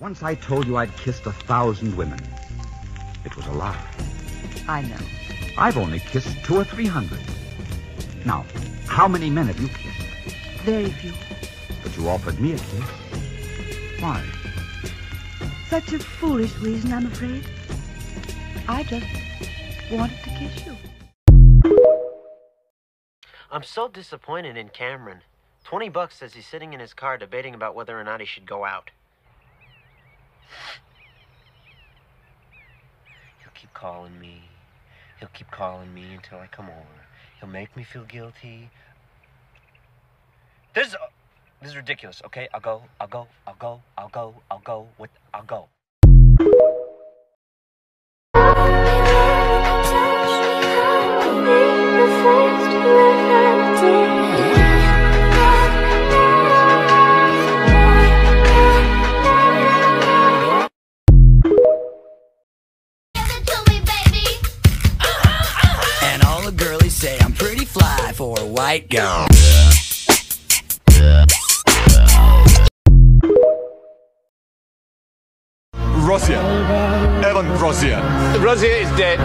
Once I told you I'd kissed a thousand women. It was a lie. I know. I've only kissed two or three hundred. Now, how many men have you kissed? Very few. But you offered me a kiss. Why? Such a foolish reason, I'm afraid. I just wanted to kiss you. I'm so disappointed in Cameron. 20 bucks says he's sitting in his car debating about whether or not he should go out. He'll keep calling me. He'll keep calling me until I come over. He'll make me feel guilty. This is, this is ridiculous, okay? I'll go, I'll go, I'll go, I'll go, I'll go, with, I'll go. All the girlies say I'm pretty fly for a white girl. Rosier. Evan Rosier. Rosie is dead.